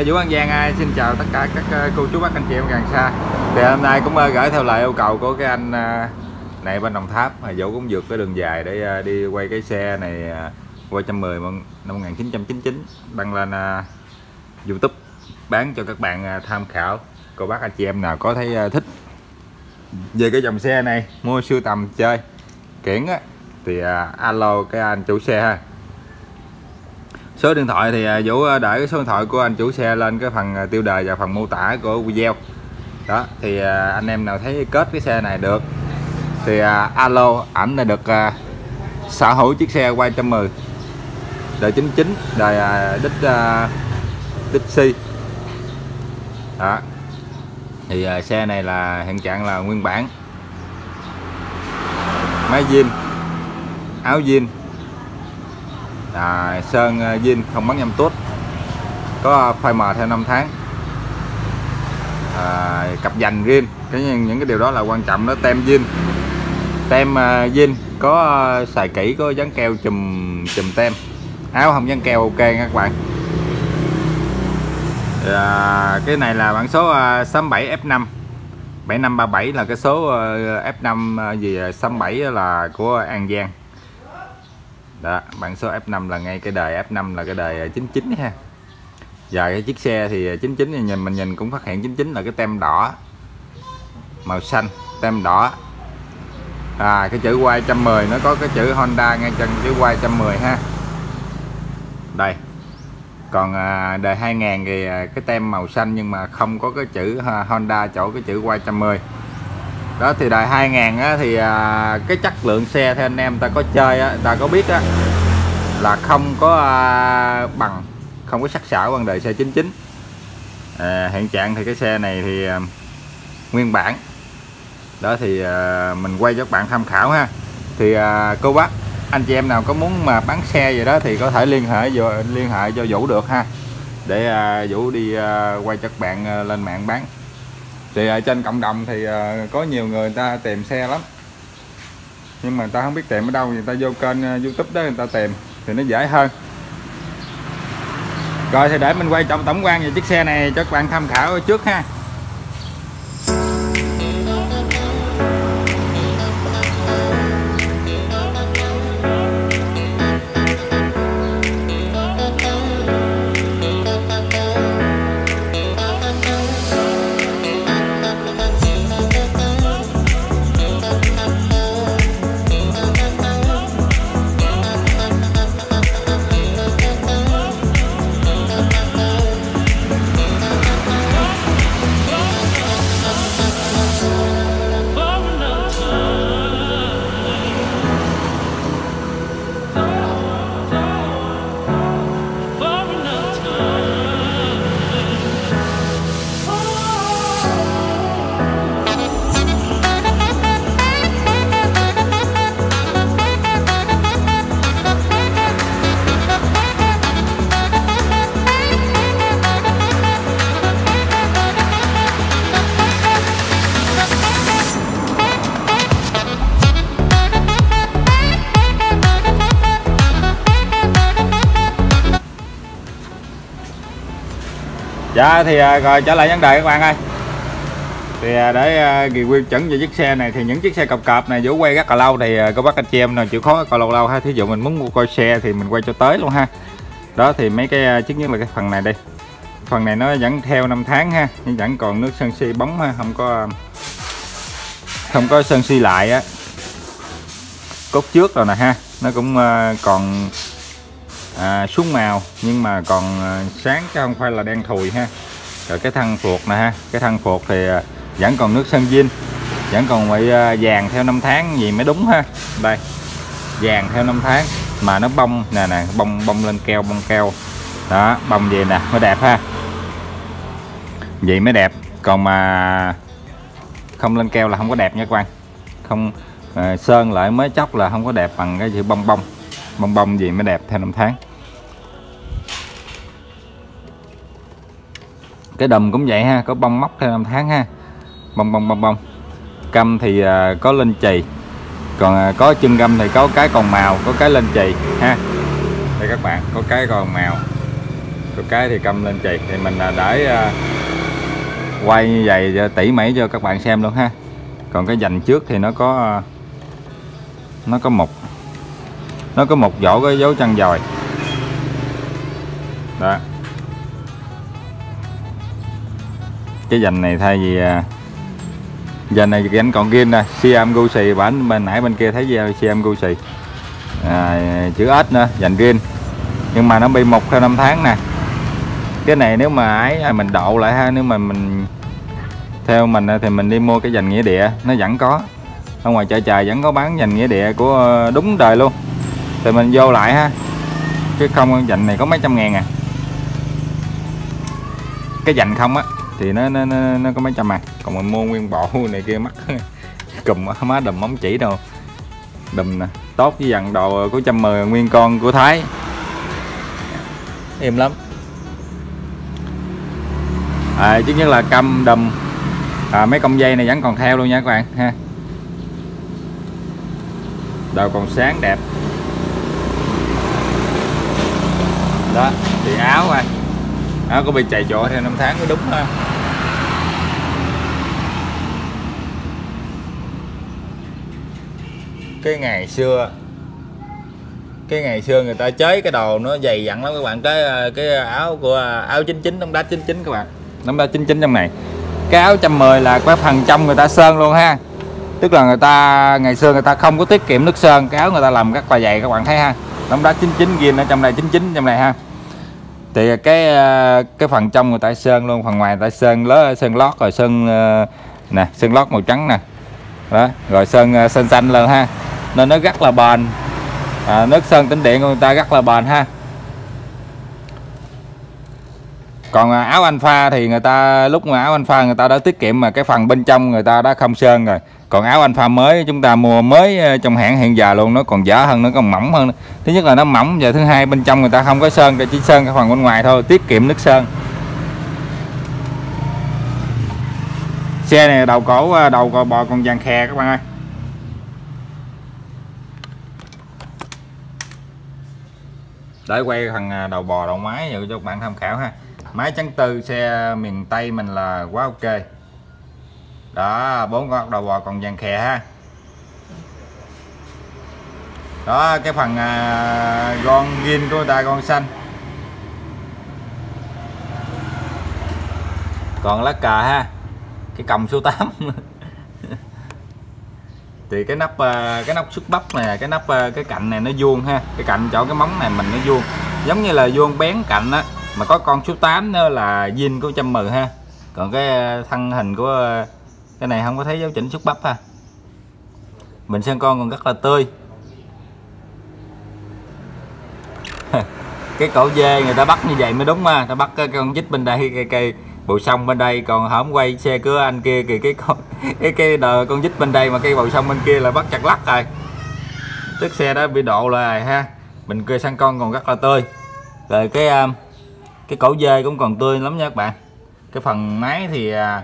Dạ, Vũ An Giang ai? Xin chào tất cả các ờ, cô chú bác anh chị em gần xa. Thì hôm nay cũng ờ, gửi theo lời yêu cầu của cái anh ờ, này bên Đồng Tháp. Mà Vũ cũng vượt cái đường dài để đi quay cái xe này ờ, qua 110 năm 1999 đăng lên YouTube bán cho các bạn tham khảo. Cô bác anh chị em nào có thấy thích về cái dòng xe này mua sưu tầm chơi kiển á thì alo cái anh chủ xe ha số điện thoại thì à, Vũ à, để cái số điện thoại của anh chủ xe lên cái phần à, tiêu đề và phần mô tả của video. Đó, thì anh em nào thấy kết cái xe này được thì alo, ảnh là được sở hữu chiếc xe quay 110 đời 99 đời đích đích si. Đó. Thì xe này là, hiện trạng là nguyên bản. Máy zin, áo zin à, sơn ờ, zin không bắn nhâm tốt có ờ, phai mờ theo 5 tháng. À, cặp dành riêng cái những cái điều đó là quan trọng đó. Tem zin tem ờ, à, zin có à, xài kỹ có dán keo chùm chùm tem. Áo không dán keo ok nha các bạn. À, cái này là bản số à, 67 F5 7537 là cái số à, F5 à, gì 67 là của An Giang đó bản số F5 là ngay cái đời F5 là cái đời à, 99 ha. Và cái chiếc xe thì à, 99 thì nhìn mình nhìn cũng phát hiện 99 là cái tem đỏ màu xanh tem đỏ. À cái chữ Y 110 nó có cái chữ Honda ngay chân chữ Y 110 ha. Đây. Còn à, đời 2000 thì à, cái tem màu xanh nhưng mà không có cái chữ Honda chỗ cái chữ Y 110 đó thì đời 2000 á, thì à, cái chất lượng xe theo anh em ta có chơi á, ta có biết á, là không có à, bằng không có sắc sảo bằng đời xe 99 à, hiện trạng thì cái xe này thì à, nguyên bản. Đó thì à, mình quay cho các bạn tham khảo ha. Thì à, cô bác anh chị em nào có muốn mà bán xe gì đó thì có thể liên hệ vô liên hệ cho Vũ được ha. Để à, Vũ đi à, quay cho các bạn à, lên mạng bán thì ở trên cộng đồng thì à, có nhiều người, người ta tìm xe lắm. Nhưng mà người ta không biết tìm ở đâu người ta vô kênh à, youtube đó người ta tìm thì nó dễ hơn. Rồi thì để mình quay trọng tổng quan về chiếc xe này cho các bạn tham khảo trước ha. Thì à, rồi trở lại vấn đề các bạn ơi. Thì à, để à, review chuẩn về chiếc xe này thì những chiếc xe cọc cọp này Vũ quay rất là lâu thì à, cô bác anh chị em nào chịu khó coi lâu lâu ha. Thí dụ mình muốn mua coi xe thì mình quay cho tới luôn ha. Đó thì mấy cái à, trước nhất là cái phần này đây. Phần này nó vẫn theo năm tháng ha nhưng vẫn còn nước sơn si bóng ha không có à, không có sơn si lại á. Cốt trước rồi nè ha nó cũng à, còn à, xuống màu nhưng mà còn à, sáng chứ không phải là đen thùi ha rồi cái thân phuộc nè ha. Cái thân phuộc thì à, vẫn còn nước sơn zin vẫn còn bị à, vàng theo năm tháng gì mới đúng ha. Đây vàng theo năm tháng mà nó bông nè nè bông bông lên keo bông keo. Đó bông về nè mới đẹp ha. Vậy mới đẹp còn mà không lên keo là không có đẹp nha các bạn. Không à, sơn lại mới chóc là không có đẹp bằng cái chữ bông bông bông bông gì mới đẹp theo năm tháng. Cái đầm cũng vậy ha có bông móc theo năm tháng ha. Bông bông bông bông câm thì à, có lên chì. Còn à, có chân găm thì có cái còn màu có cái lên chì ha. Đây các bạn có cái còn màu. Có cái thì cầm lên chì. Thì mình à, để uh, quay như vậy tỉ mỉ cho các bạn xem luôn ha. Còn cái dành trước thì nó có uh, nó có một nó có một vỏ cái dấu chân dòi. Đó. Cái dành này thay vì à, dành này gánh còn kim nè Siam Gucci bản bên nãy bên kia thấy gì Siam Gucci à, chữ S nữa dành ghiên nhưng mà nó bị mục theo năm tháng nè. Cái này nếu mà ấy à, mình độ lại ha nếu mà mình theo mình thì mình đi mua cái dành nghĩa địa nó vẫn có. Ở ngoài chợ trời vẫn có bán dành nghĩa địa của ờ, đúng đời luôn. Thì mình vô lại ha. Chứ không dành này có mấy trăm ngàn à. Cái dành không á thì nó nó, nó, nó có mấy trăm mặt. Còn mình mua nguyên bộ này kia mắc cùm má đùm móng chỉ đâu. Đùm nè tốt với dàn đồ của trăm mười nguyên con của thái. Im lắm. À, chứ nhất là căm đùm. À, mấy công dây này vẫn còn theo luôn nha các bạn ha. Đầu còn sáng đẹp. Đó thì áo rồi áo có bị chạy chỗ theo năm tháng mới đúng ha cái ngày xưa, cái ngày xưa người ta chế cái đồ nó dày dặn lắm các bạn. Cái ờ, cái áo của, áo 99 đóng đá 99 các bạn. Đóng đá 99 trong này. Cái áo 110 là cái phần trong người ta sơn luôn ha. Tức là người ta, ngày xưa người ta không có tiết kiệm nước sơn. Cái áo người ta làm rất là dày các bạn thấy ha. Đóng đá 99 ghi ở trong này 99 trong này ha thì cái ờ, cái phần trong người ta sơn luôn phần ngoài người ta sơn lớ sơn lót rồi sơn ờ, nè sơn lót màu trắng nè. Đó rồi sơn ờ, sơn xanh lên ha. Nên nó rất là bền. À, nước sơn tĩnh điện của người ta rất là bền ha. Còn à, áo anh pha thì người ta, lúc mà áo anh pha người ta đã tiết kiệm mà cái phần bên trong người ta đã không sơn rồi. Còn áo anh pha mới chúng ta mua mới ờ, trong hãng hiện giờ luôn, nó còn dở hơn, nó còn mỏng hơn. Thứ nhất là nó mỏng và thứ hai bên trong người ta không có sơn chỉ sơn cái phần bên ngoài thôi, tiết kiệm nước sơn. Xe này đầu cổ ờ, đầu cò bò còn vàng khè các bạn ơi. Để quay phần à, đầu bò đầu máy cho các bạn tham khảo ha máy chắn tư xe miền Tây mình là quá ok. Đó bốn con đầu bò còn vàng khè ha. Đó cái phần à, gon ghim của người ta con xanh. Còn lá cờ ha cái còng số 8 thì cái nắp à, cái nắp xuất bắp này cái nắp à, cái cạnh này nó vuông ha. Cái cạnh chỗ cái móng này mình nó vuông. Giống như là vuông bén cạnh á mà có con số 8 nữa là zin của trăm mừ ha. Còn cái ờ, thân hình của ờ, cái này không có thấy dấu chỉnh xuất bắp ha. Mình sơn con còn rất là tươi. Cái cổ dê người ta bắt như vậy mới đúng mà. Ta bắt cái con vít bên đây cây cây bầu sông bên đây. Còn hổng quay xe cứ anh kia kì cái con cái cái đờ con vít bên đây mà cây bầu sông bên kia là bắt chặt lắc rồi. Tức xe đó bị độ rồi ha. Mình cười sang con còn rất là tươi. Rồi cái um, cái cổ dê cũng còn tươi lắm nha các bạn. Cái phần máy thì à,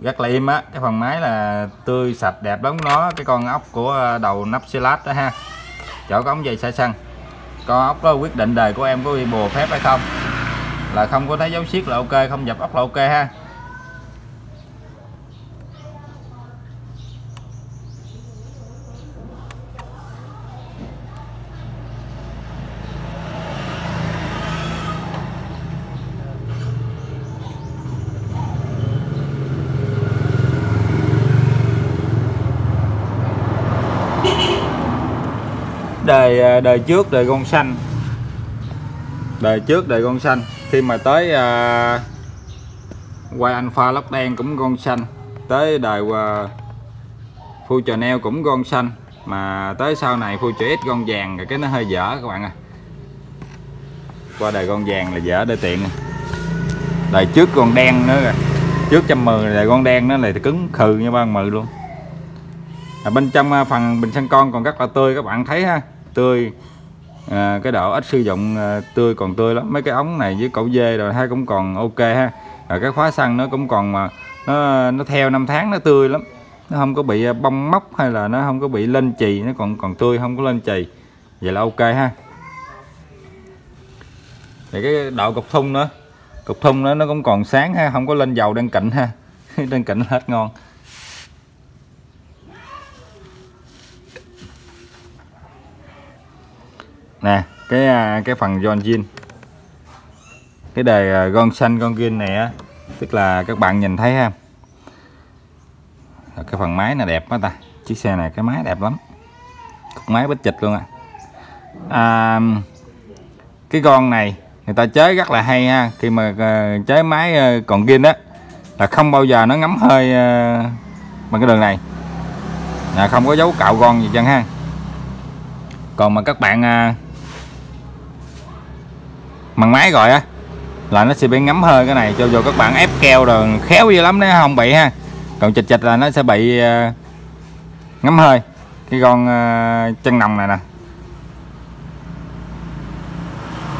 rất là im á. Cái phần máy là tươi, sạch, đẹp lắm nó cái con ốc của à, đầu nắp xe lát đó ha. Chỗ có ống dây xe xăng. Con ốc đó quyết định đời của em có bị bùa phép hay không? Là không có thấy dấu xiết là ok, không dập ốc là ok ha. Đời à, đời trước đời con xanh đời trước đời con xanh khi mà tới à, quay alpha lóc đen cũng con xanh tới đời à, phu trò neo cũng con xanh mà tới sau này phu trò ít con vàng rồi cái nó hơi dở các bạn à qua đời con vàng là dở để tiện. Đời trước con đen nữa rồi trước trăm mười đời con đen nó là cứng khừ như ba mười luôn. À, bên trong à, phần bình xăng con còn rất là tươi các bạn thấy ha tươi. À, cái độ ít sử dụng à, tươi còn tươi lắm. Mấy cái ống này với cẩu dê rồi hai cũng còn ok ha. Rồi cái khóa xăng nó cũng còn mà nó nó theo năm tháng nó tươi lắm. Nó không có bị à, bong móc hay là nó không có bị lên chì nó còn còn tươi không có lên chì. Vậy là ok ha. Thì cái độ cục thun nữa. Cục thun nó nó cũng còn sáng ha không có lên dầu đang cạnh ha. Đang cạnh hết ngon. Nè, cái à, cái phần John Jean. Cái đề à, gòn xanh con gin này á, tức là các bạn nhìn thấy ha. Cái phần máy này đẹp quá ta. Chiếc xe này, cái máy đẹp lắm. Cục máy bích chịch luôn à. à cái con này, người ta chế rất là hay ha. Khi mà à, chế máy còn gin đó là không bao giờ nó ngấm hơi bằng cái đường này. Là không có dấu cạo gòn gì chân ha. Còn mà các bạn bằng máy rồi á. Là nó sẽ bị ngấm hơi cái này cho dù các bạn ép keo rồi khéo dữ lắm nó không bị ha. Còn chịch chịch là nó sẽ bị uh, ngấm hơi. Cái con uh, chân nòng này nè.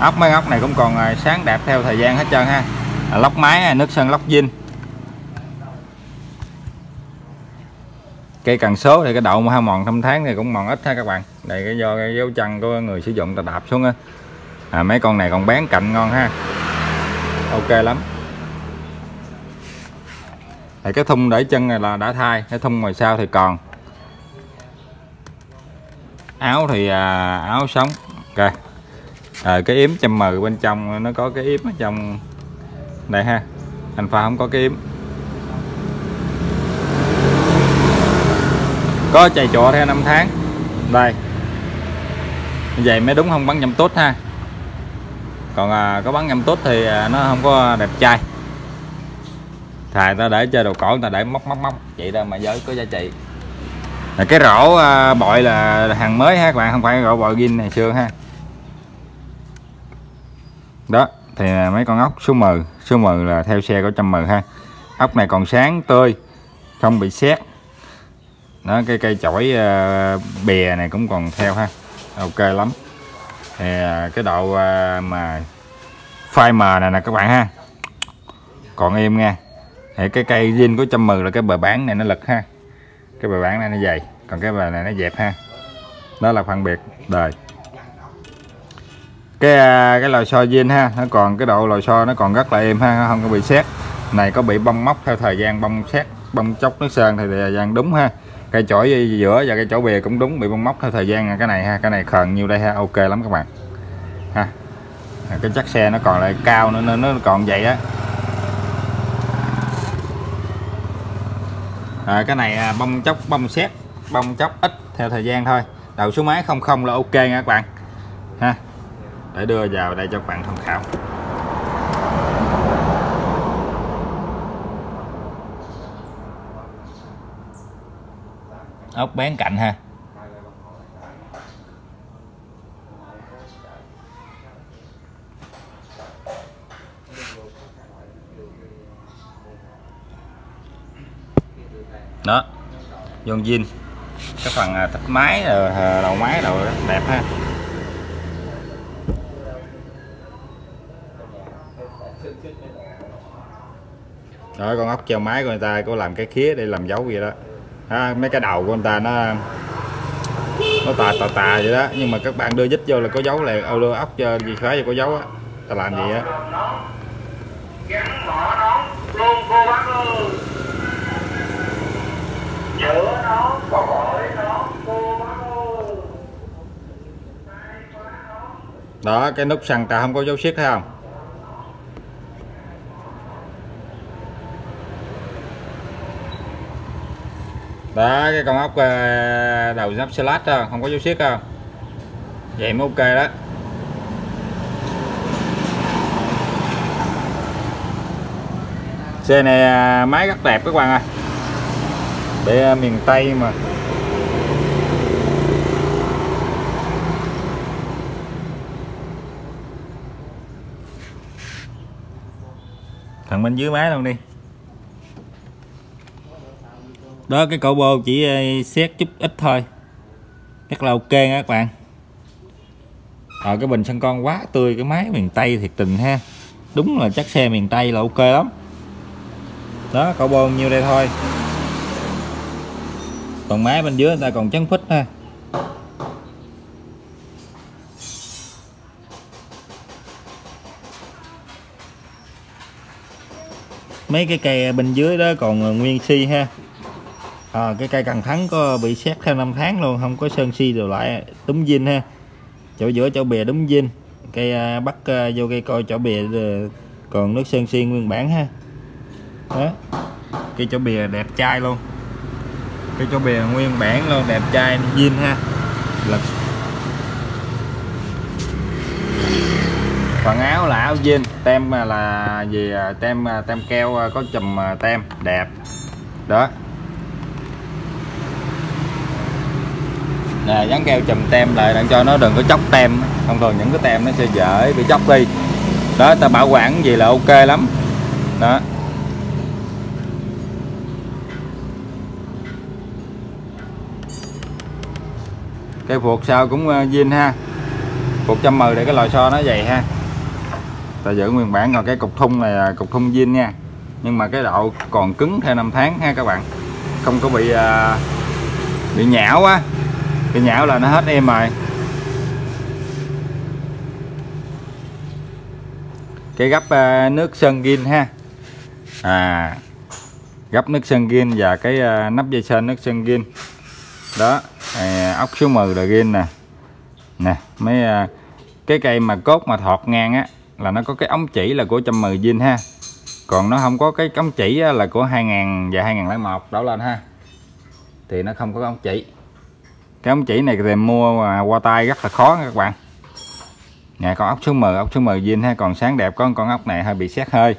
Ốc mấy ốc này cũng còn uh, sáng đẹp theo thời gian hết trơn ha. À, lóc máy nước sơn lóc zin. Cây cần số thì cái đậu hai mòn thâm tháng thì cũng mòn ít ha các bạn. Đây cái do cái dấu chân của người sử dụng ta đạp xuống á à, mấy con này còn bán cạnh ngon ha. Ok lắm. Thì cái thun để chân này là đã thay cái thun ngoài sau thì còn. Áo thì à, áo sống. Ok. À, cái yếm châm mờ bên trong nó có cái yếm ở trong đây ha. Anh pha không có cái yếm. Có chạy trọ theo năm tháng. Đây. Vậy mới đúng không? Bắn nhầm tốt ha còn à, có bắn nhâm tốt thì à, nó không có đẹp trai. Thài ta để chơi đồ cổ ta để móc móc móc. Vậy đó mà giới có giá trị. Là cái rổ à, bội là hàng mới ha các bạn không phải rổ bội gin này xưa ha. Đó thì mấy con ốc số 10 số 10 là theo xe của trăm mờ ha. Ốc này còn sáng tươi không bị xét đó cái cây chổi à, uh, bè này cũng còn theo ha. Ok lắm thì à, cái độ à, mà phai mờ này nè các bạn ha. Còn im nha thì cái cây zin của trăm mừ là cái bờ bán này nó lực ha. Cái bờ bán này nó dày, còn cái bờ này nó dẹp ha. Đó là phân biệt đời. Cái à, cái lò xo zin ha, nó còn, cái độ lò xo nó còn rất là êm ha, không có bị xét này có bị bong móc theo thời gian, bong xét bong chóc nước sơn thì thời gian đúng ha cây chổi giữa và cây chổi bìa cũng đúng bị bong móc theo thời gian à, cái này ha cái này khờn nhiêu đây ha ok lắm các bạn. Ha à, cái chắc xe nó còn lại cao nữa nên nó còn vậy á. À, cái này à, bong bông bong bông xét bông chóc ít theo thời gian thôi. Đầu số máy không không là ok nha các bạn. Ha để đưa vào đây cho các bạn tham khảo. Ốc bán cạnh ha. Đó dồn zin cái phần à, máy rồi à, đầu máy rồi đẹp ha. Đó con ốc treo máy của người ta có làm cái khía để làm dấu gì đó à, mấy cái đầu của anh ta nó nó tà tà tà vậy đó. Nhưng mà các bạn đưa dít vô là có dấu là ô đưa ốc cho gì khóa có dấu á. Ta làm gì á? Đó cái nút xăng ta không có dấu siết thấy không? Đó cái con ốc ờ, đầu nắp salad đó, không có dấu xiết không vậy mới ok đó. Xe này à, máy rất đẹp các bạn ơi để à, miền Tây mà. Thằng bên dưới máy luôn đi đó, cái cổ bô chỉ ờ, xét chút ít thôi. Rất là ok nha các bạn. Ở cái bình xăng con quá tươi, cái máy miền tây thiệt tình ha. Đúng là chắc xe miền tây là ok lắm. Đó, cổ bô nhiêu đây thôi. Còn máy bên dưới người ta còn chấn phít ha. Mấy cái kè bên dưới đó còn nguyên si ha à, cái cây cần thắng có bị xét theo năm tháng luôn không có sơn si đều lại đúng dinh ha. Chỗ giữa chỗ bìa đúng dinh cây à, bắt à, vô cây coi chỗ bìa còn nước sơn si nguyên bản ha. Đó cây chỗ bìa đẹp trai luôn. Cây chỗ bìa nguyên bản luôn đẹp trai dinh ha. Lật. Phần áo là áo jean tem là gì à, tem à, tem keo à, có chùm tem đẹp. Đó. Nè dán keo chùm tem lại đang cho nó đừng có chóc tem. Thông thường những cái tem nó sẽ dễ bị chóc đi. Đó ta bảo quản gì là ok lắm. Đó. Cây phuộc sao cũng ờ, zin ha. Phuộc trăm mười để cái lò xo nó dày ha. Ta giữ nguyên bản còn cái cục thun này à, cục thun zin nha. Nhưng mà cái độ còn cứng theo năm tháng ha các bạn. Không có bị uh, bị nhão quá cái nhão là nó hết em rồi. Cái gấp ờ, nước sơn gin ha. À gấp nước sơn gin và cái ờ, nắp dây sơn nước sơn gin. Đó à, ốc số 10 là gin nè. Nè mấy ờ, cái cây mà cốt mà thọt ngang á là nó có cái ống chỉ là của 110 gin ha. Còn nó không có cái ống chỉ là của 2000 và 2001 đổ lên ha. Thì nó không có ống chỉ cái ống chỉ này thì mua mà qua tay rất là khó các bạn. Nhà con ốc số 10 ốc số 10 zin hay còn sáng đẹp có con ốc này hơi bị xét hơi.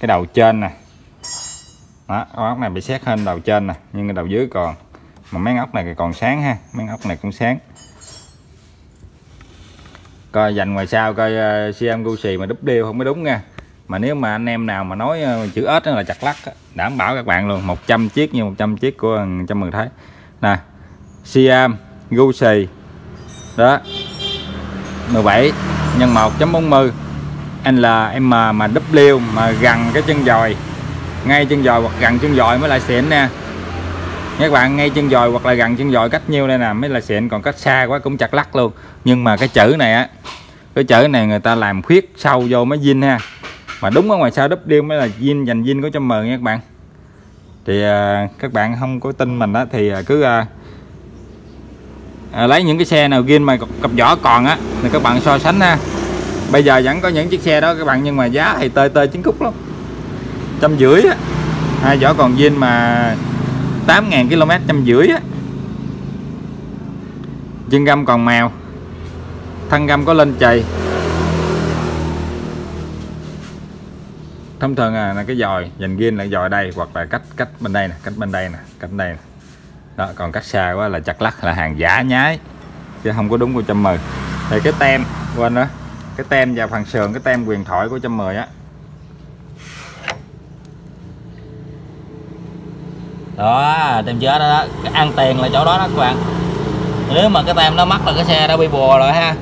Cái đầu trên nè. Đó con ốc này bị xét hơn đầu trên nè nhưng cái đầu dưới còn. Mà mấy ốc này thì còn sáng ha mấy ốc này cũng sáng. Coi dành ngoài sau coi à, uh, CM Gucci mà đúp điêu không mới đúng nha. Mà nếu mà anh em nào mà nói uh, chữ ếch là chặt lắc đảm bảo các bạn luôn 100 chiếc như 100 chiếc của 110 thái. Nè Siam Gucci đó. 17 nhân 1.40 LM mà W mà gần cái chân dòi. Ngay chân dòi hoặc gần chân dòi mới là xịn nè. Các bạn, ngay chân dòi hoặc là gần chân dòi cách nhiêu đây nè, mới là xịn. Còn cách xa quá cũng chặt lắc luôn. Nhưng mà cái chữ này á, cái chữ này người ta làm khuyết sâu vô mới zin ha. Mà đúng ở ngoài sau đúp mới là zin, dành zin của trăm mờ nha các bạn. Thì à, các bạn không có tin mình đó thì à, cứ à, à, lấy những cái xe nào gin mà cặp vỏ còn á thì các bạn so sánh ha. Bây giờ vẫn có những chiếc xe đó các bạn nhưng mà giá thì tơi tơi chính khúc lắm. Trăm rưỡi á. Hai vỏ còn zin mà 8.000 km trăm rưỡi á. Chân găm còn mèo. Thân găm có lên chày. Thông thường à là cái dòi dành ghiên là dòi đây hoặc là cách cách bên đây nè cách bên đây nè cách bên đây nè đó còn cách xa quá là chặt lắc là hàng giả nhái chứ không có đúng của trăm mười thì cái tem quên đó cái tem và phần sườn cái tem quyền thoại của trăm mười á. Đó tem chết đó, đó. Cái ăn tiền là chỗ đó đó các bạn. Nếu mà cái tem nó mắc là cái xe đã bị bùa rồi ha.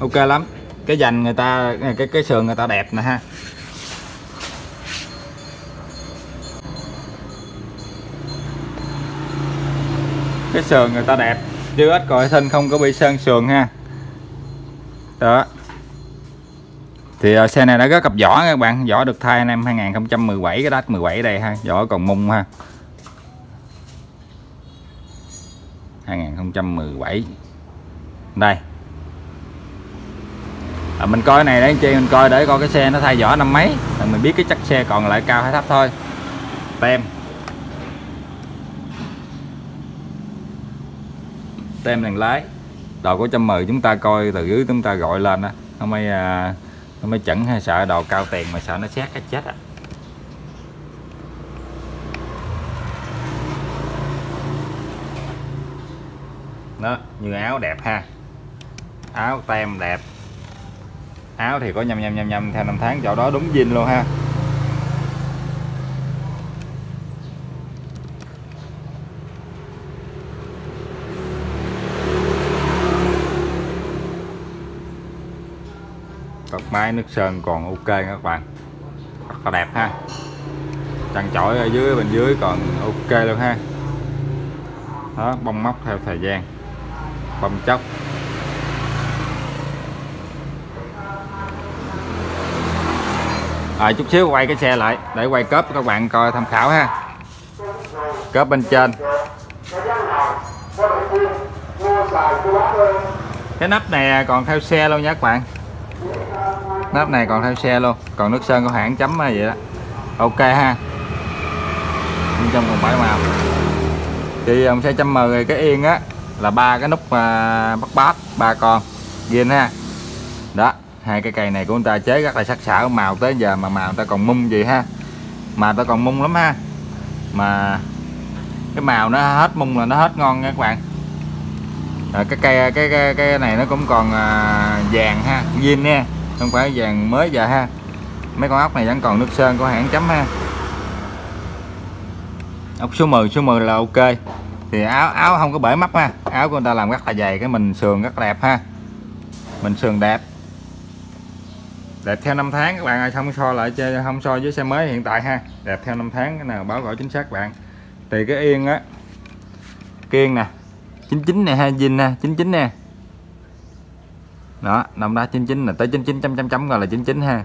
Ok lắm. Cái dành người ta cái cái sườn người ta đẹp nè ha. Cái sườn người ta đẹp chứ ít còi thân không có bị sơn sườn ha. Đó. Thì uh, xe này đã có cặp vỏ các bạn vỏ được thay năm 2017 cái đắt 17 đây ha vỏ còn mung ha. 2017 đây. À, mình coi này đấy anh chị mình coi để coi cái xe nó thay vỏ năm mấy mình biết cái chất xe còn lại cao hay thấp thôi. Tem. Tem đèn lái. Đầu có trăm mười chúng ta coi từ dưới chúng ta gọi lên á. Nó mới à, nó mới chẩn hay sợ đồ cao tiền mà sợ nó xét cái chết á. đó như áo đẹp ha. Áo tem đẹp. Áo thì có nhầm nhầm nhầm nhầm theo năm tháng chỗ đó đúng zin luôn ha. máy nước sơn còn ok các bạn. Rất là đẹp ha. Trần chổi ở dưới bên dưới còn ok luôn ha. Đó bông móc theo thời gian. Bông chóc. À, chút xíu quay cái xe lại để quay cớp các bạn coi tham khảo ha. Cớp bên trên. Cái nắp này còn theo xe luôn nha các bạn nắp này còn theo xe luôn. Còn nước sơn của hãng chấm vậy đó. Ok ha. Bên trong còn bảy màu. Thì ông xe trăm mười cái yên á là ba cái nút à, bắt bát ba con. Ghiền ha. Đó hai cái cây này của người ta chế rất là sắc sảo. Màu tới giờ mà màu người ta còn mung gì ha. Mà ta còn mung lắm ha. Mà cái màu nó hết mung là nó hết ngon nha các bạn. Rồi cái cây cái, cái cái này nó cũng còn à, vàng ha. Viên nha không phải vàng mới giờ ha. Mấy con ốc này vẫn còn nước sơn của hãng chấm ha. Ốc số 10 số 10 là ok. Thì áo áo không có bể mắt ha. Áo của người ta làm rất là dày, cái mình sườn rất đẹp ha. Mình sườn đẹp. Đẹp theo năm tháng, các bạn ơi, không so lại chơi, không so với xe mới hiện tại ha. Đẹp theo năm tháng, cái nào báo gọi chính xác, bạn. Thì cái yên á, kiên nè 99 này ha zin nè 99 nè đó năm đá 99 là tới 99 chấm chấm chấm gọi là 99 ha.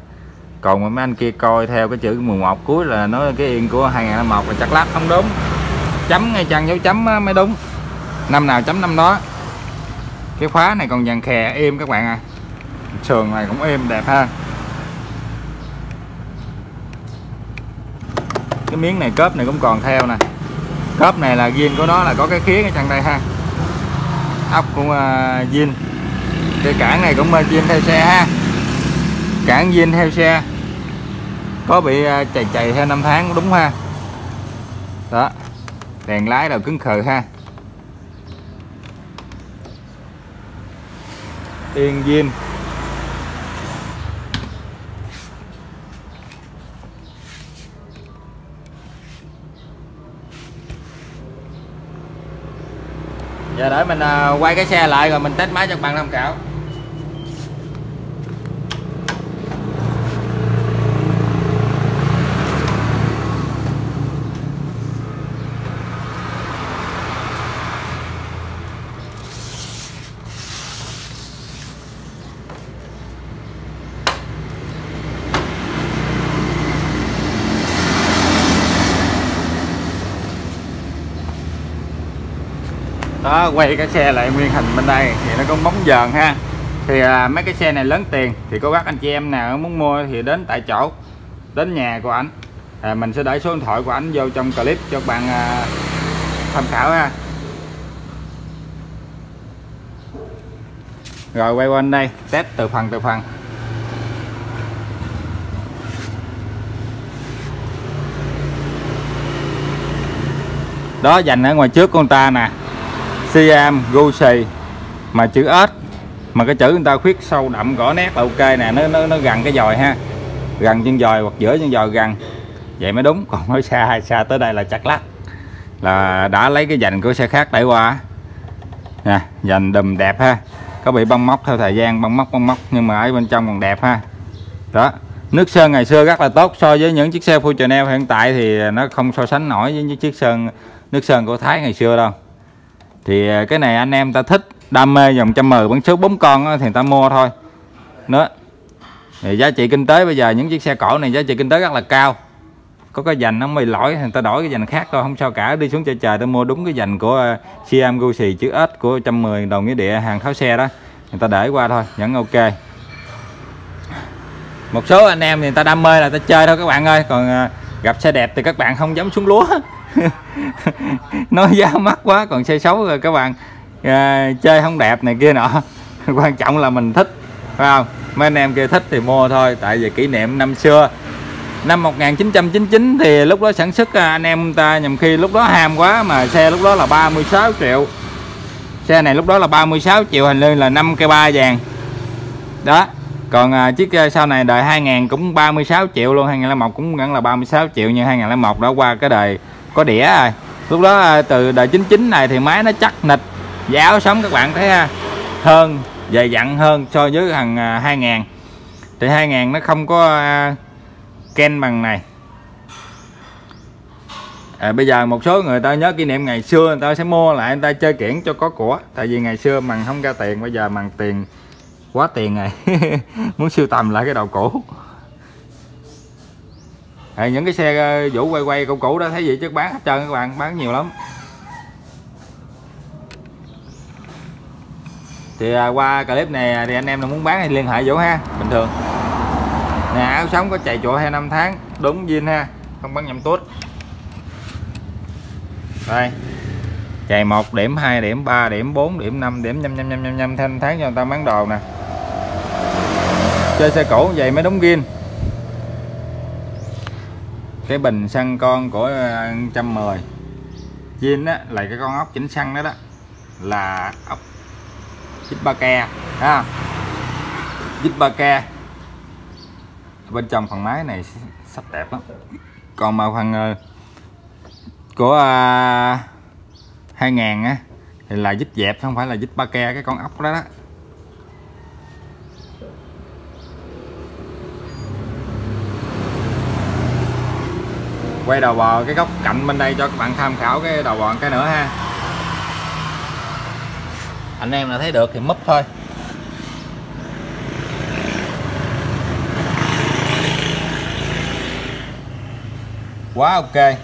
Còn mà mấy anh kia coi theo cái chữ 11 cuối là nói cái yên của 2001 là chắc lát không đúng. Chấm ngay chân dấu chấm mới đúng. Năm nào chấm năm đó. Cái khóa này còn vàng khè êm các bạn à. Sườn này cũng êm đẹp ha. Cái miếng này cớp này cũng còn theo nè. Cớp này là viên của nó là có cái khía ở chân đây ha. Ốc cũng à, uh, cái cản này cũng uh, viên theo xe ha. Cản viên theo xe. Có bị à, chạy chạy theo năm tháng đúng ha. Đó. Đèn lái đầu cứng khờ ha. Yên viên. giờ để mình à, quay cái xe lại rồi mình test máy cho các bạn tham khảo. Đó quay cái xe lại nguyên hình bên đây thì nó có bóng dờn ha. Thì à, mấy cái xe này lớn tiền thì có các anh chị em nào muốn mua thì đến tại chỗ đến nhà của anh à, mình sẽ để số điện thoại của anh vô trong clip cho các bạn à, tham khảo ha. Rồi quay qua bên đây test từ phần từ phần. Đó dành ở ngoài trước con ta nè. Siam Gucci mà chữ S, mà cái chữ người ta khuyết sâu đậm, gõ nét là ok nè, nó nó nó gần cái dòi ha. Gần chân dòi hoặc giữa chân dòi gần. Vậy mới đúng, còn nói xa xa tới đây là chặt lắc là đã lấy cái dành của xe khác đẩy qua. Nè, dành đùm đẹp ha. Có bị bong móc theo thời gian, bong móc bong móc, nhưng mà ở bên trong còn đẹp ha. Đó, nước sơn ngày xưa rất là tốt, so với những chiếc xe full hiện tại thì nó không so sánh nổi với những chiếc sơn, nước sơn của Thái ngày xưa đâu thì à, cái này anh em ta thích, đam mê dòng trăm mười bắn số bốn con thì ta mua thôi. Nữa thì giá trị kinh tế bây giờ, những chiếc xe cổ này giá trị kinh tế rất là cao. Có cái dành nó mày lỗi thì ta đổi cái dành khác thôi, không sao cả. Đi xuống chơi trời ta mua đúng cái dành của à, Siam Gucci chữ S của 110 đồng nghĩa địa hàng tháo xe đó. Người ta để qua thôi, vẫn ok. Một số anh em thì người ta đam mê là ta chơi thôi các bạn ơi. Còn à, gặp xe đẹp thì các bạn không dám xuống lúa nói giá mắc quá còn xe xấu rồi các bạn. À, chơi không đẹp này kia nọ. Quan trọng là mình thích phải không? Mấy anh em kia thích thì mua thôi tại vì kỷ niệm năm xưa. Năm 1999 thì lúc đó sản xuất à, anh em ta nhầm khi lúc đó ham quá mà xe lúc đó là 36 triệu. Xe này lúc đó là 36 triệu hình như là 5 cây ba vàng. Đó còn à, chiếc à, sau này đời 2000 cũng 36 triệu luôn 2001 cũng vẫn là 36 triệu nhưng 2001 đã qua cái đời có đĩa rồi lúc đó à, từ đời 99 này thì máy nó chắc nịch. Giáo sống các bạn thấy ha hơn dày dặn hơn so với thằng à, 2000 thì 2000 nó không có ken bằng này. À, bây giờ một số người ta nhớ kỷ niệm ngày xưa người ta sẽ mua lại người ta chơi kiển cho có của. Tại vì ngày xưa bằng không ra tiền bây giờ bằng tiền quá tiền rồi. Muốn siêu tầm lại cái đầu cũ à, những cái xe ờ, vũ quay quay cũ cũ đó thấy vậy chứ bán hết trơn các bạn bán nhiều lắm. Thì à, qua clip này à, thì anh em nào muốn bán thì liên hệ vũ ha bình thường. Nè áo sống có chạy chỗ hai năm tháng đúng zin ha không bán nhầm tốt đây chạy 1 điểm 2 điểm 3 điểm 4 điểm 5 điểm nhăm nhăm nhăm nhăm nhăm thanh tháng cho người ta bán đồ nè. Chơi xe cũ vậy mới đúng gin cái bình xăng con của ờ, 110 Jin á là cái con ốc chỉnh xăng đó đó. Là ốc chích ba ke ha chích ba ke bên trong phần máy này sắp đẹp lắm. Còn mà phần ờ, của ờ, uh, 2000 á thì là dít dẹp không phải là dít ba ke cái con ốc đó đó. Quay đầu bò cái góc cạnh bên đây cho các bạn tham khảo cái đầu bò cái nữa ha. Anh em là thấy được thì múp thôi. Quá ok.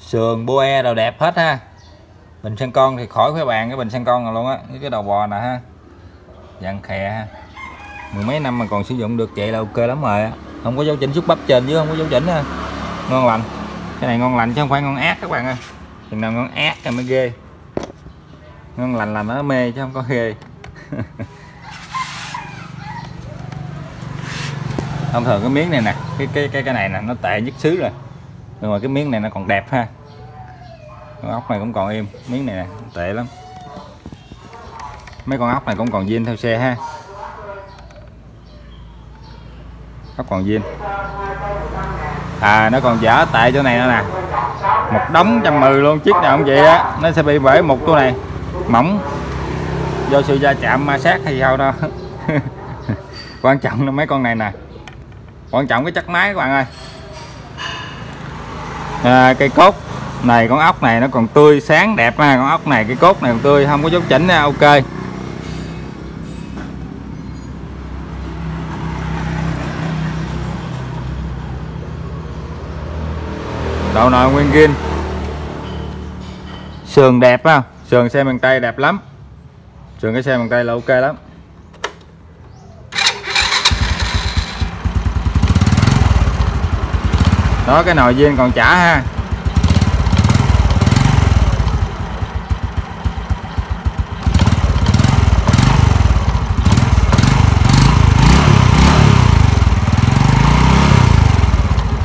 Sườn boe đầu đẹp hết ha bình sen con thì khỏi phải bàn cái bình sen con rồi luôn á cái đầu bò nè ha. Dặn khè ha. Mười mấy năm mà còn sử dụng được vậy là ok lắm rồi á. Không có dấu chỉnh xúc bắp trên chứ không có dấu chỉnh ha. Ngon lành. Cái này ngon lành chứ không phải ngon ác các bạn ơi. Chừng nào ngon ác thì mới ghê. Ngon lành là nó mê chứ không có ghê. Thông thường cái miếng này nè, cái cái cái cái này nè, nó tệ nhất xứ rồi. Nhưng mà cái miếng này nó còn đẹp ha con ốc này cũng còn im miếng này nè tệ lắm. Mấy con ốc này cũng còn zin theo xe ha. Ốc còn zin. À nó còn giả tại chỗ này nữa nè. Một đống trăm mười luôn chiếc nào cũng vậy á. Nó sẽ bị bể này. Mỏng. Do sự va chạm ma sát hay sao đó. Quan trọng là mấy con này nè. Quan trọng cái chất máy các bạn ơi. À, cây cốt này, con ốc này nó còn tươi sáng đẹp ha. Con ốc này, cái cốt này còn tươi, không có dấu chỉnh nha, ok. Đầu nồi nguyên gin sườn đẹp ha. Sườn xe bằng tay đẹp lắm. Sườn cái xe bằng tay là ok lắm. Đó, cái nồi viên còn chả ha.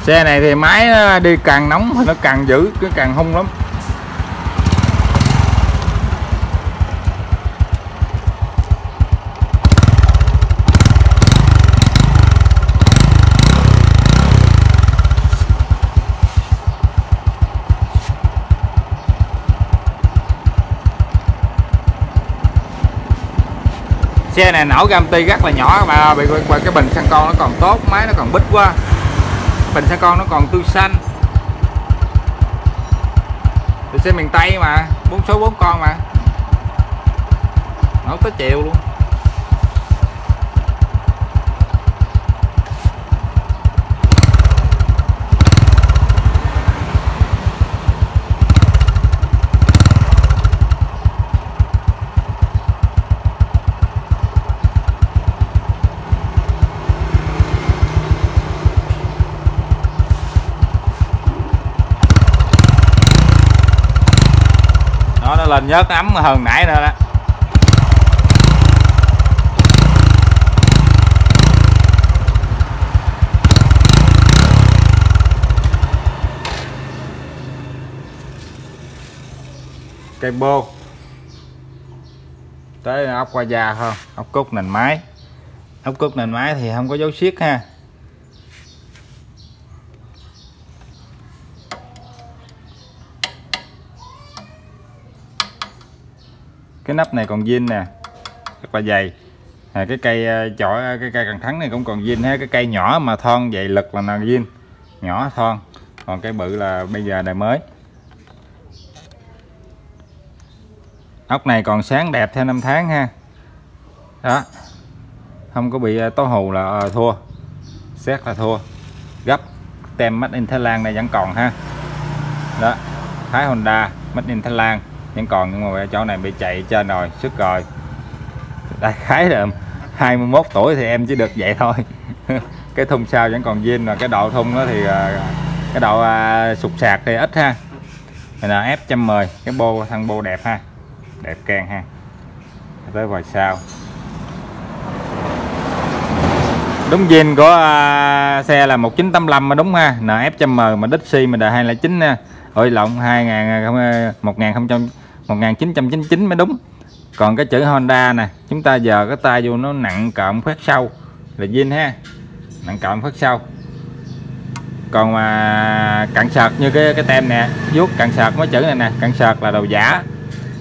Xe này thì máy ờ, đi càng nóng thì nó càng dữ, cái càng hung lắm. Xe này nổ gamti rất là nhỏ, mà bị cái bình xăng con nó còn tốt, máy nó còn bít quá bình xe con nó còn tươi xanh. Thì xe miền Tây mà, bốn số bốn con mà. Nó tới chiều luôn. Lên nhớt ấm hơn nãy nữa đó. Cây bô. Tới ốc qua già không ốc cúc nền máy ốc cúc nền máy thì không có dấu xiết ha. Cái nắp này còn zin nè rất là dày. À, cái cây à, chọi à, cái cây cần thắng này cũng còn zin ha. Cái cây nhỏ mà thon dày lực là nào zin? Nhỏ thon. Còn cái bự là bây giờ đời mới. Ốc này còn sáng đẹp theo năm tháng ha. Đó. Không có bị à, tố hù là à, thua. Xét là thua. Gấp. Tem Made in Thái Lan này vẫn còn ha. Đó. Thái Honda Made in Thái Lan vẫn còn nhưng mà chỗ này bị chạy trên rồi sức rồi. Đại khái là 21 tuổi thì em chỉ được vậy thôi. Cái thùng sau vẫn còn zin và cái độ thùng đó thì à, cái độ à, sụt sạc thì ít ha. Này là F110 cái bô thân bô đẹp ha. Đẹp càng ha. Tới vòi sau. Đúng zin của à, xe là 1985 mà đúng ha. Nf F110 mà đích si mà đời 209 nha ôi lộn 2000 1000 1999 mới đúng. Còn cái chữ Honda nè, chúng ta giờ cái tay vô nó nặng cộm phát sâu. Là zin ha, nặng cộm phát sâu. còn mà cặn sợt như cái cái tem nè, vuốt cặn sợt mấy chữ này nè cặn sợt là đầu giả.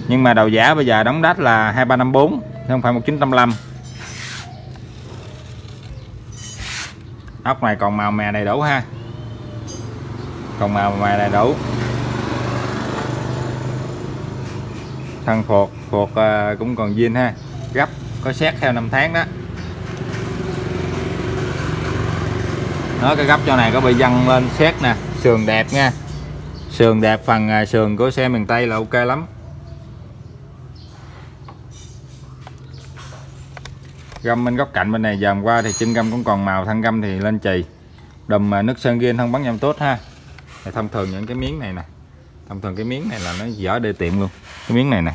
Nhưng mà đầu giả bây giờ đóng đách là 2354 không phải 1985 ốc này còn màu mè đầy đủ ha. Còn màu mè đầy đủ. Thân phuộc phuộc ờ, cũng còn zin ha. Gấp, có xét theo năm tháng đó. Nó cái gấp cho này có bị dăng lên xét nè, sườn đẹp nha. Sườn đẹp phần ờ, sườn của xe miền Tây là ok lắm. Găm bên góc cạnh bên này dòm qua thì chân găm cũng còn màu, thân găm thì lên chì. Đùm ờ, nước sơn ghiên không bắn nhầm tốt ha. Thì thông thường những cái miếng này nè thông thường cái miếng này là nó dở để tiệm luôn. Cái miếng này nè.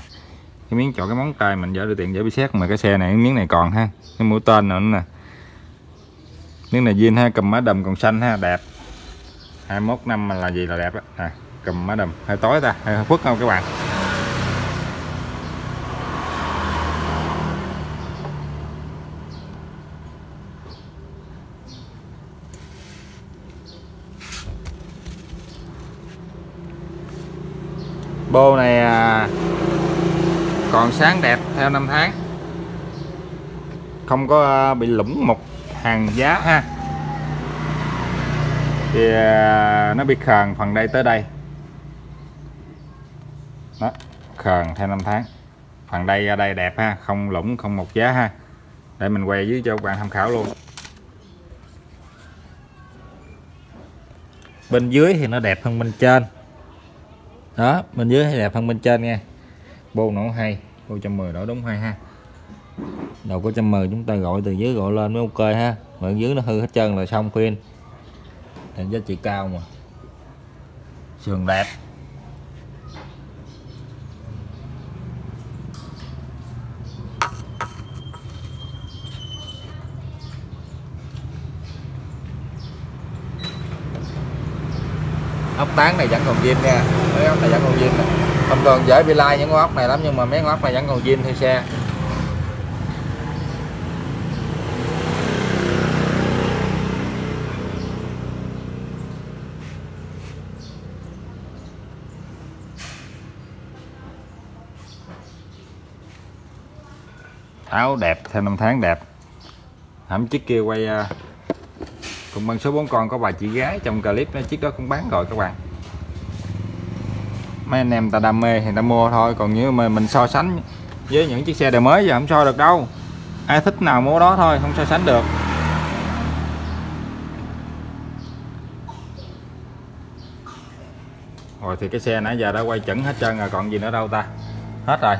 Cái miếng chỗ cái móng tay mình dở để tiện dễ bị xét mà cái xe này cái miếng này còn ha. Cái mũi tên nữa nè. Miếng này zin ha cầm má đầm còn xanh ha đẹp. 21 năm mà là gì là đẹp đó. À, cầm má đầm. Hơi tối ta hơi phức không các bạn? Bô này à, còn sáng đẹp theo năm tháng. Không có à, bị lủng một hàng giá ha. Thì à, nó bị khờn phần đây tới đây. Đó, khờn theo năm tháng. Phần đây ra đây đẹp ha, không lủng, không một giá ha. Để mình quay dưới cho các bạn tham khảo luôn. Bên dưới thì nó đẹp hơn bên trên đó, bên dưới hay đẹp hơn bên trên nha bô nổ hay, bô trăm mười nổ đúng hay ha. Đầu có trăm mười, chúng ta gọi từ dưới gọi lên mới ok ha. Mà dưới nó hư hết trơn là xong khuyên. Thành giá trị cao mà. Sườn đẹp ốc tán này vẫn còn zin nha. Mấy ốc này vẫn còn zin thông thường dễ bị lai những con ốc này lắm, nhưng mà mấy con ốc này vẫn còn zin theo xe. Áo đẹp theo năm tháng đẹp. Hẳn chiếc kia quay à, cùng bằng số 4 con có bà chị gái trong clip chiếc đó cũng bán rồi các bạn. Mấy anh em ta đam mê thì ta mua thôi, còn nếu mà mình so sánh với những chiếc xe đời mới giờ không so được đâu. Ai thích nào mua đó thôi, không so sánh được. Rồi thì cái xe nãy giờ đã quay chuẩn hết trơn rồi, còn gì nữa đâu ta? Hết rồi.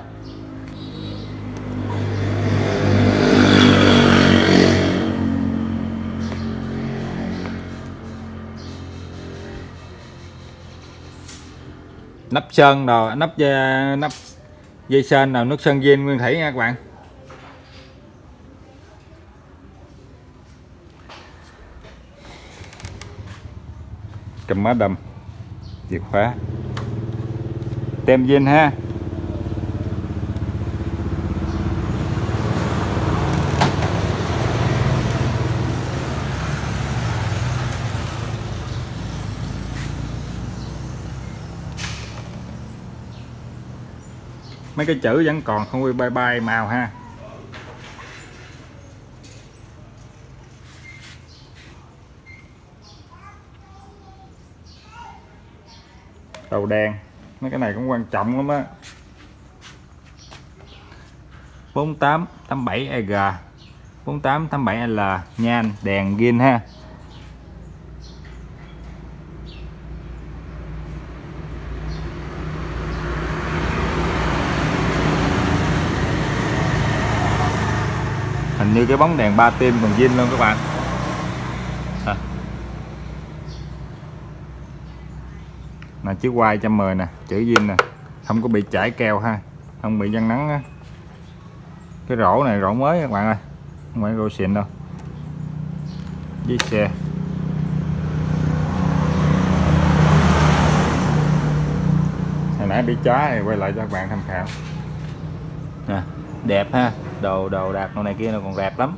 Nắp sơn đồ, nắp ờ, nắp dây sơn nào nước sơn viên nguyên thủy nha các bạn. Cầm má đầm, chìa khóa. Tem viên ha. Mấy cái chữ vẫn còn, không bị bay bay màu ha. Đầu đen mấy cái này cũng quan trọng lắm á. 48 87 EG 48 87 L, nhan, đèn, gin ha. Như cái bóng đèn ba tim còn zin luôn các bạn. À. nè chiếc quai 110 nè, chữ zin nè. Không có bị chảy keo ha, không bị văng nắng á. Cái rổ này, rổ mới các bạn ơi, không phải rổ xịn đâu. Với xe. Hồi nãy bị chó thì quay lại cho các bạn tham khảo. Nè, đẹp ha đồ đồ đạc đồ này kia nó còn đẹp lắm.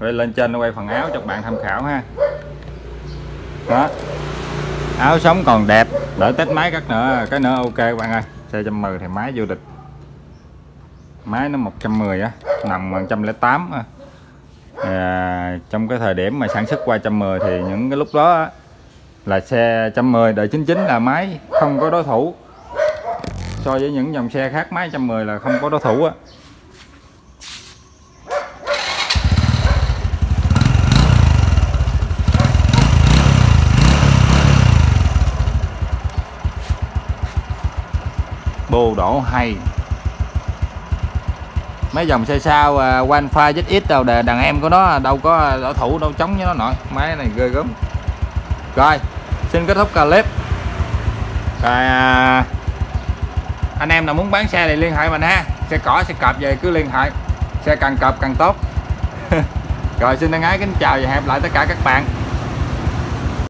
Rồi lên trên nó quay phần áo cho các bạn tham khảo ha. Đó. Áo sống còn đẹp, đỡ tết máy cắt nữa cái nữa ok các bạn ơi. Xe 110 thì máy vô địch. Máy nó 110 á, nằm 108 á. À, trong cái thời điểm mà sản xuất qua 110 thì những cái lúc đó á, là xe 110 đời 99 là máy không có đối thủ. So với những dòng xe khác máy 110 là không có đối thủ á. Bồ đổ hay mấy dòng xe sao uh, One ZX đâu đề đàn em của nó à, đâu có đối thủ đâu chống với nó nổi. Máy này ghê gớm. Rồi xin kết thúc clip. Rồi à, anh em nào muốn bán xe thì liên hệ mình ha. Xe cỏ xe cọp về cứ liên hệ. Xe càng cọp càng tốt. Rồi xin thân ái kính chào và hẹn gặp lại tất cả các bạn.